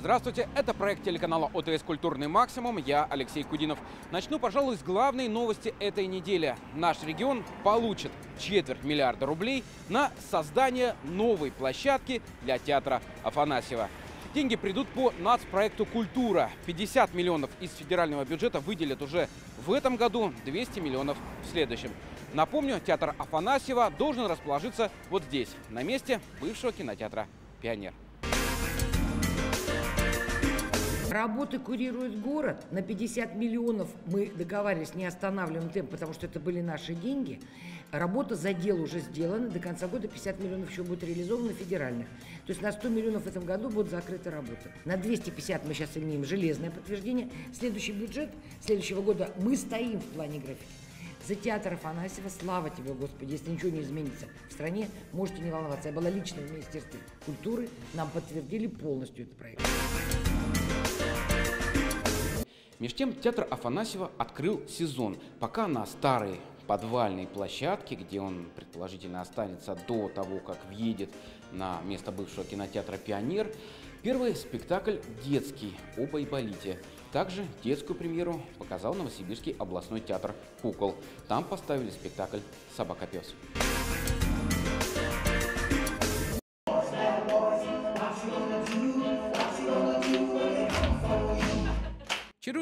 Здравствуйте, это проект телеканала ОТС «Культурный максимум». Я Алексей Кудинов. Начну, пожалуй, с главной новости этой недели. Наш регион получит четверть миллиарда рублей на создание новой площадки для театра Афанасьева. Деньги придут по нацпроекту «Культура». 50 миллионов из федерального бюджета выделят уже в этом году, 200 миллионов в следующем. Напомню, театр Афанасьева должен расположиться вот здесь, на месте бывшего кинотеатра «Пионер». Работы курирует город. На 50 миллионов мы договаривались не останавливаем темп, потому что это были наши деньги. Работа за дело уже сделана. До конца года 50 миллионов еще будет реализовано федеральных. То есть на 100 миллионов в этом году будет закрыта работа. На 250 мы сейчас имеем железное подтверждение. Следующий бюджет следующего года мы стоим в плане графика. За театр Афанасьева, слава тебе, Господи, если ничего не изменится в стране, можете не волноваться. Я была лично в Министерстве культуры, нам подтвердили полностью этот проект. Меж тем, театр Афанасьева открыл сезон. Пока на старой подвальной площадке, где он предположительно останется до того, как въедет на место бывшего кинотеатра «Пионер», первый спектакль детский об Айболите. Также детскую премьеру показал Новосибирский областной театр «Кукол». Там поставили спектакль «Собака-пес».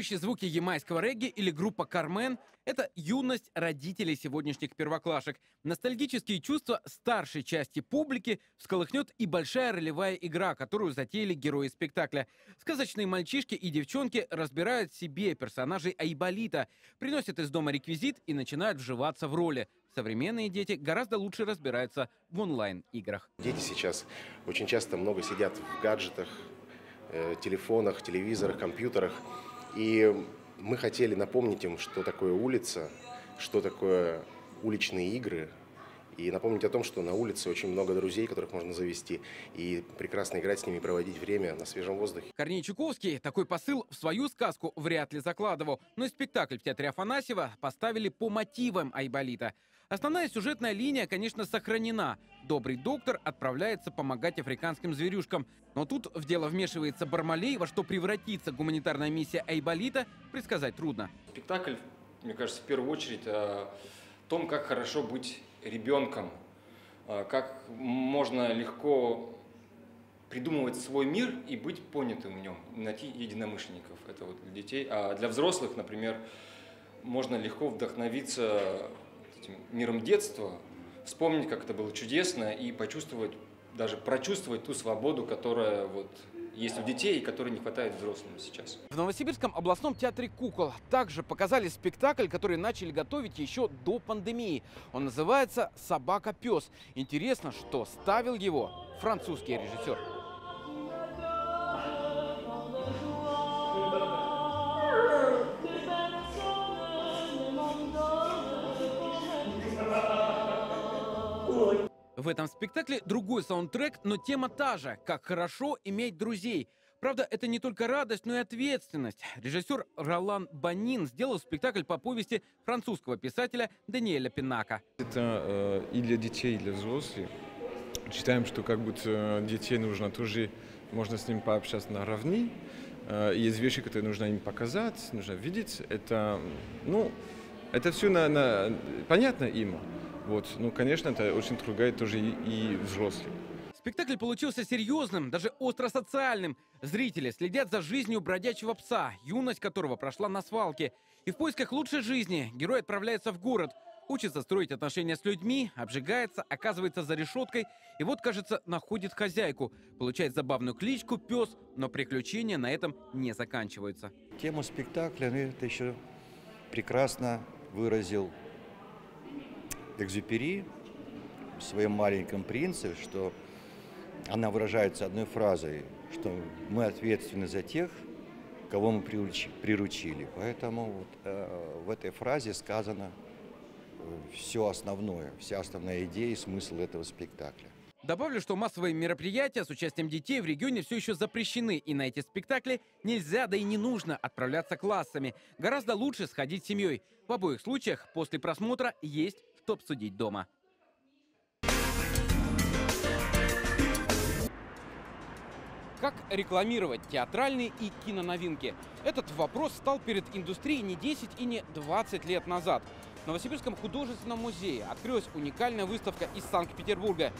Чарующие звуки ямайского регги или группа «Кармен» — это юность родителей сегодняшних первоклашек. Ностальгические чувства старшей части публики всколыхнет и большая ролевая игра, которую затеяли герои спектакля. Сказочные мальчишки и девчонки разбирают себе персонажей Айболита, приносят из дома реквизит и начинают вживаться в роли. Современные дети гораздо лучше разбираются в онлайн-играх. Дети сейчас очень часто много сидят в гаджетах, э, телефонах, телевизорах, компьютерах. И мы хотели напомнить им, что такое улица, что такое уличные игры, и напомнить о том, что на улице очень много друзей, которых можно завести, и прекрасно играть с ними, проводить время на свежем воздухе. Корней Чуковский такой посыл в свою сказку вряд ли закладывал, но спектакль в театре Афанасьева поставили по мотивам Айболита. Основная сюжетная линия, конечно, сохранена. Добрый доктор отправляется помогать африканским зверюшкам. Но тут в дело вмешивается Бармалей, во что превратится гуманитарная миссия Айболита, предсказать трудно. Спектакль, мне кажется, в первую очередь о том, как хорошо быть ребенком, а, как можно легко придумывать свой мир и быть понятым в нем, найти единомышленников. Это вот для детей. А для взрослых, например, можно легко вдохновиться этим миром детства, вспомнить, как это было чудесно и почувствовать, даже прочувствовать ту свободу, которая вот есть у детей и которой не хватает взрослым сейчас. В Новосибирском областном театре «Кукол» также показали спектакль, который начали готовить еще до пандемии. Он называется «Собака-пес». Интересно, что ставил его французский режиссер. В этом спектакле другой саундтрек, но тема та же – как хорошо иметь друзей. Правда, это не только радость, но и ответственность. Режиссер Ролан Банин сделал спектакль по повести французского писателя Даниэля Пинака. Это э, и для детей, и для взрослых. Считаем, что как будто детей нужно тоже, можно с ним пообщаться на равни. Э, есть вещи, которые нужно им показать, нужно видеть. Это, ну, это все на, на, понятно им. Вот. Ну, конечно, это очень трогает тоже и, и взрослых. Спектакль получился серьезным, даже остро-социальным. Зрители следят за жизнью бродячего пса, юность которого прошла на свалке. И в поисках лучшей жизни герой отправляется в город, учится строить отношения с людьми, обжигается, оказывается за решеткой и вот, кажется, находит хозяйку. Получает забавную кличку «Пес», но приключения на этом не заканчиваются. Тему спектакля ну, это еще прекрасно выразил Экзюпери в своем маленьком принце, что она выражается одной фразой, что мы ответственны за тех, кого мы приручили. Поэтому вот, э, в этой фразе сказано э, все основное, вся основная идея и смысл этого спектакля. Добавлю, что массовые мероприятия с участием детей в регионе все еще запрещены, и на эти спектакли нельзя, да и не нужно отправляться классами. Гораздо лучше сходить семьей. В обоих случаях после просмотра есть что обсудить дома. Как рекламировать театральные и киноновинки? Этот вопрос стал перед индустрией не 10 и не 20 лет назад. В Новосибирском художественном музее открылась уникальная выставка из Санкт-Петербурга.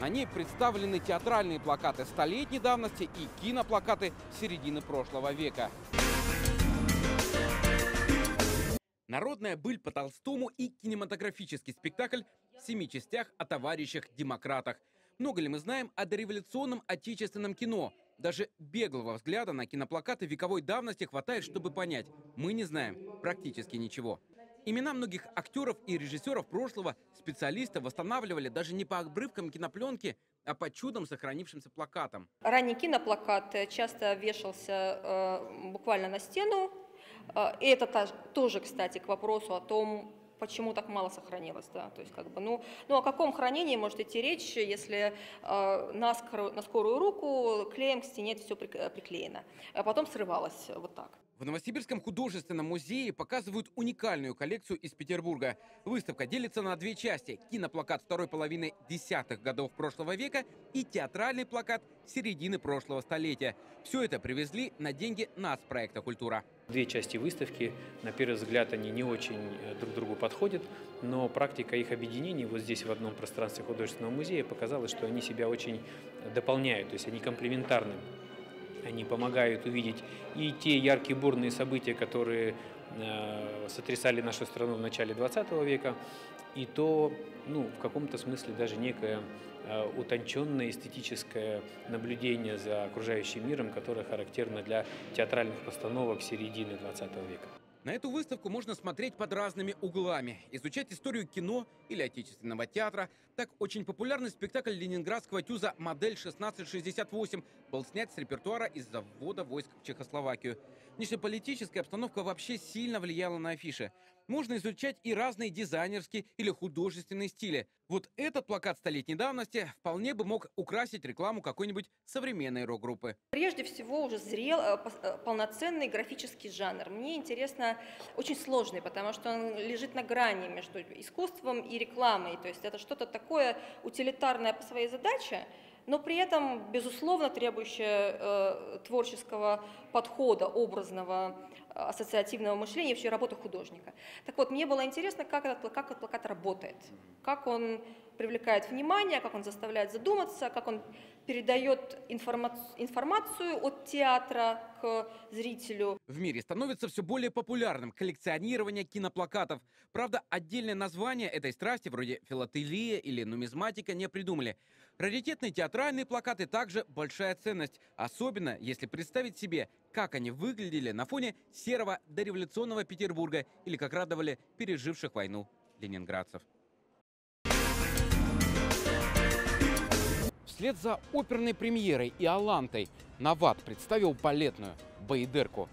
На ней представлены театральные плакаты столетней давности и киноплакаты середины прошлого века. Народная быль по Толстому и кинематографический спектакль в семи частях о товарищах-демократах. Много ли мы знаем о дореволюционном отечественном кино? Даже беглого взгляда на киноплакаты вековой давности хватает, чтобы понять, мы не знаем практически ничего. Имена многих актеров и режиссеров прошлого специалисты восстанавливали даже не по обрывкам кинопленки, а по чудом сохранившимся плакатам. Ранний киноплакат часто вешался э, буквально на стену. Э, и это тоже, кстати, к вопросу о том, почему так мало сохранилось, да, то есть как бы, ну, ну о каком хранении может идти речь, если э, на, скорую, на скорую руку клеем к стене все приклеено, а потом срывалось вот так. В Новосибирском художественном музее показывают уникальную коллекцию из Петербурга. Выставка делится на две части. Киноплакат второй половины десятых годов прошлого века и театральный плакат середины прошлого столетия. Все это привезли на деньги НАС проекта «Культура». Две части выставки, на первый взгляд, они не очень э, друг другу подходят, но практика их объединения вот здесь в одном пространстве художественного музея показала, что они себя очень дополняют, то есть они комплементарны. Они помогают увидеть и те яркие бурные события, которые э, сотрясали нашу страну в начале 20 века, и то, ну, в каком-то смысле даже некое э, утонченное эстетическое наблюдение за окружающим миром, которое характерно для театральных постановок середины 20 века. На эту выставку можно смотреть под разными углами, изучать историю кино или отечественного театра. Так, очень популярный спектакль ленинградского тюза «Модель 1668» был снят с репертуара из завода войск в Чехословакию. Внешнеполитическая обстановка вообще сильно влияла на афиши. Можно изучать и разные дизайнерские или художественные стили. Вот этот плакат столетней давности вполне бы мог украсить рекламу какой-нибудь современной рок-группы. Прежде всего уже зрел э, э, полноценный графический жанр. Мне интересно, очень сложный, потому что он лежит на грани между искусством и рекламой. То есть это что-то такое утилитарное по своей задаче, но при этом, безусловно, требующее э, творческого подхода, образного, э, ассоциативного мышления, вообще работы художника. Так вот, мне было интересно, как этот, как этот плакат работает, как он привлекает внимание, как он заставляет задуматься, как он передает информацию, от театра к зрителю. В мире становится все более популярным коллекционирование киноплакатов. Правда, отдельное название этой страсти, вроде филателия или нумизматика, не придумали. Раритетные театральные плакаты также большая ценность, особенно если представить себе, как они выглядели на фоне серого дореволюционного Петербурга или как радовали переживших войну ленинградцев. Вслед за оперной премьерой и Алантой Нават представил балетную «Баидерку».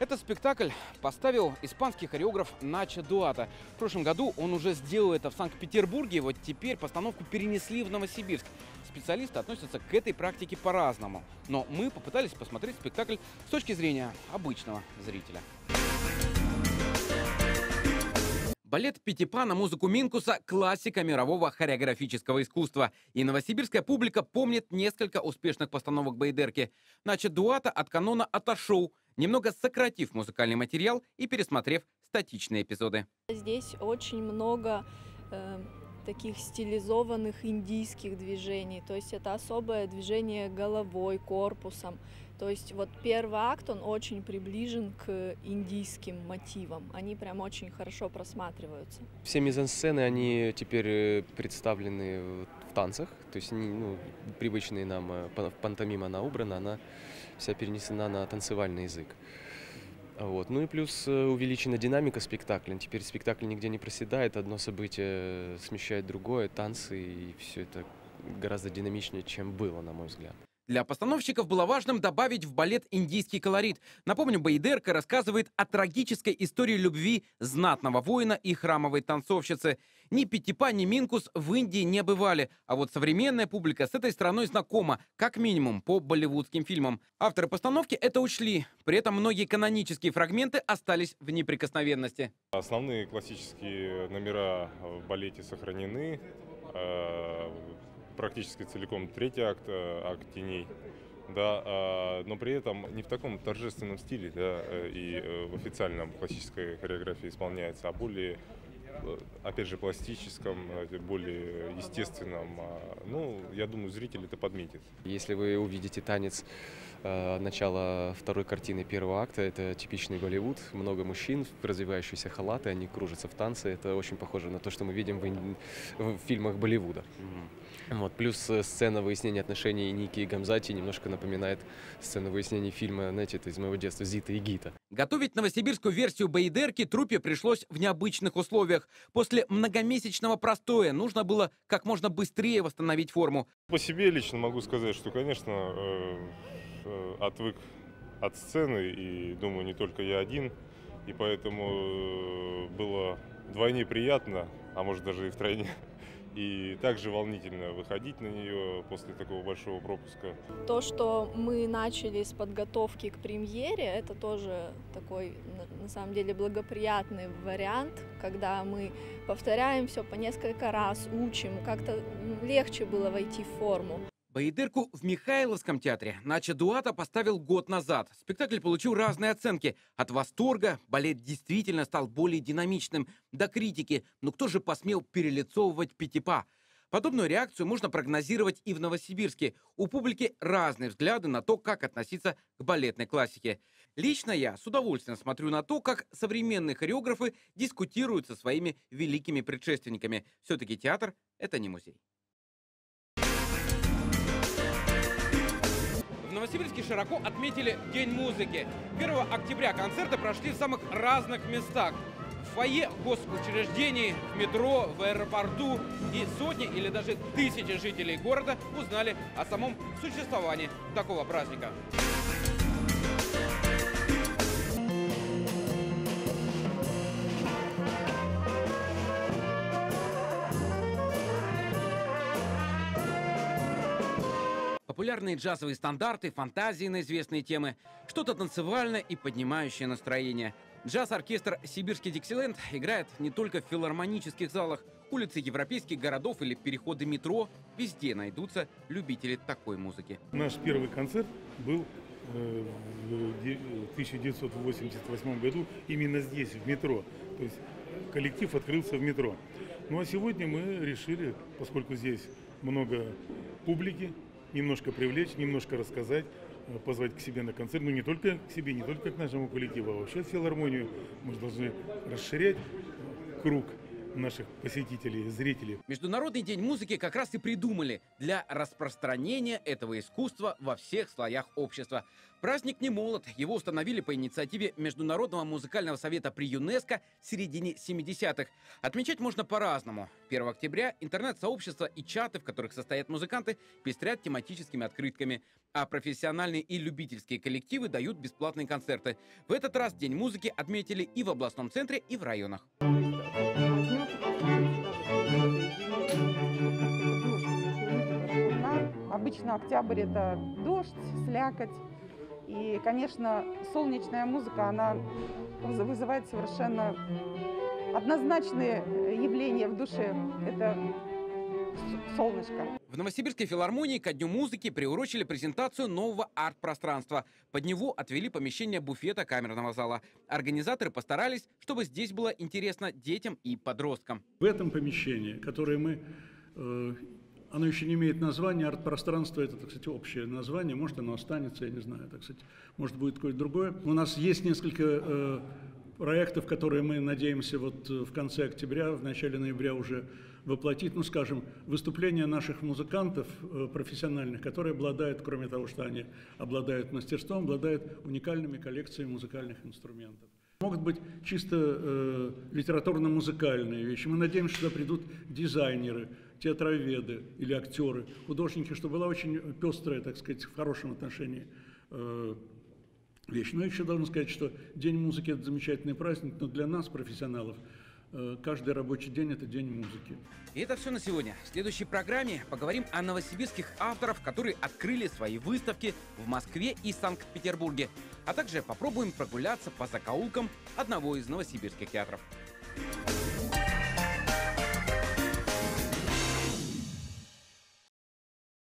Этот спектакль поставил испанский хореограф Начо Дуата. В прошлом году он уже сделал это в Санкт-Петербурге, вот теперь постановку перенесли в Новосибирск. Специалисты относятся к этой практике по-разному, но мы попытались посмотреть спектакль с точки зрения обычного зрителя. Балет Пятипа на музыку Минкуса – классика мирового хореографического искусства. И новосибирская публика помнит несколько успешных постановок Байдерки. Значит, Дуата от канона отошел, немного сократив музыкальный материал и пересмотрев статичные эпизоды. Здесь очень много э, таких стилизованных индийских движений. То есть это особое движение головой, корпусом. То есть вот первый акт, он очень приближен к индийским мотивам. Они прям очень хорошо просматриваются. Все мизансцены, они теперь э, представлены в танцах. То есть ну, привычные нам э, пантомима, она убрана, она вся перенесена на танцевальный язык. Вот. Ну и плюс э, увеличена динамика спектакля. Теперь спектакль нигде не проседает, одно событие смещает другое, танцы, и все это гораздо динамичнее, чем было, на мой взгляд. Для постановщиков было важным добавить в балет индийский колорит. Напомню, Бейдерка рассказывает о трагической истории любви знатного воина и храмовой танцовщицы. Ни Пятипа, ни Минкус в Индии не бывали, а вот современная публика с этой страной знакома, как минимум, по болливудским фильмам. Авторы постановки это учли. При этом многие канонические фрагменты остались в неприкосновенности. Основные классические номера в балете сохранены э, практически целиком третий акт, э, акт теней. да, а, но при этом не в таком торжественном стиле, да, э, и э, в официальном классической хореографии исполняется, а более опять же, пластическом, более естественном. А, ну, я думаю, зритель это подметит. Если вы увидите танец э, начала второй картины первого акта, это типичный Голливуд. Много мужчин, развивающиеся халаты, они кружатся в танце. Это очень похоже на то, что мы видим в, в фильмах Болливуда. Mm-hmm. Вот, плюс э, сцена выяснения отношений Ники и Гамзати немножко напоминает сцену выяснения фильма, знаете, это из моего детства «Зита и Гита». Готовить новосибирскую версию Бейдерки трупе пришлось в необычных условиях. После многомесячного простоя нужно было как можно быстрее восстановить форму. По себе лично могу сказать, что, конечно, э, отвык от сцены, и думаю, не только я один, и поэтому было вдвойне приятно, а может даже и втройне и также волнительно выходить на нее после такого большого пропуска. То, что мы начали с подготовки к премьере, это тоже такой, на самом деле, благоприятный вариант, когда мы повторяем все по несколько раз, учим, как-то легче было войти в форму. Боедырку в Михайловском театре Нача Дуата поставил год назад. Спектакль получил разные оценки. От восторга балет действительно стал более динамичным, до критики. Но кто же посмел перелицовывать Пятипа? Подобную реакцию можно прогнозировать и в Новосибирске. У публики разные взгляды на то, как относиться к балетной классике. Лично я с удовольствием смотрю на то, как современные хореографы дискутируют со своими великими предшественниками. Все-таки театр — это не музей. Новосибирске широко отметили День музыки. 1 октября концерты прошли в самых разных местах. В фойе госучреждений, в метро, в аэропорту. И сотни или даже тысячи жителей города узнали о самом существовании такого праздника. Популярные джазовые стандарты, фантазии на известные темы, что-то танцевальное и поднимающее настроение. Джаз-оркестр «Сибирский Диксиленд» играет не только в филармонических залах, улицы европейских городов или переходы метро. Везде найдутся любители такой музыки. Наш первый концерт был э, в 1988 году именно здесь, в метро. То есть коллектив открылся в метро. Ну а сегодня мы решили, поскольку здесь много публики, немножко привлечь, немножко рассказать, э, позвать к себе на концерт, ну не только к себе, не только к нашему коллективу, а вообще филармонию. Мы должны расширять э, круг наших посетителей, зрителей. Международный день музыки как раз и придумали для распространения этого искусства во всех слоях общества. Праздник не молод. Его установили по инициативе Международного музыкального совета при ЮНЕСКО в середине 70-х. Отмечать можно по-разному. 1 октября интернет-сообщества и чаты, в которых состоят музыканты, пестрят тематическими открытками. А профессиональные и любительские коллективы дают бесплатные концерты. В этот раз День музыки отметили и в областном центре, и в районах. Обычно октябрь это дождь, слякоть. И, конечно, солнечная музыка, она вызывает совершенно однозначные явления в душе. Это солнышко. В Новосибирской филармонии ко Дню музыки приурочили презентацию нового арт-пространства. Под него отвели помещение буфета камерного зала. Организаторы постарались, чтобы здесь было интересно детям и подросткам. В этом помещении, которое мы э, оно еще не имеет названия, арт-пространство это, так сказать, общее название, может оно останется, я не знаю, так сказать, может будет какое-то другое. У нас есть несколько э, проектов, которые мы надеемся вот в конце октября, в начале ноября уже воплотить, ну, скажем, выступления наших музыкантов э, профессиональных, которые обладают, кроме того, что они обладают мастерством, обладают уникальными коллекциями музыкальных инструментов. Могут быть чисто э, литературно-музыкальные вещи. Мы надеемся, что придут дизайнеры, театроведы или актеры, художники, что была очень пестрая, так сказать, в хорошем отношении э, вещь. Но еще должен сказать, что День музыки – это замечательный праздник, но для нас, профессионалов, Э, каждый рабочий день – это день музыки. И это все на сегодня. В следующей программе поговорим о новосибирских авторов, которые открыли свои выставки в Москве и Санкт-Петербурге, а также попробуем прогуляться по закоулкам одного из новосибирских театров.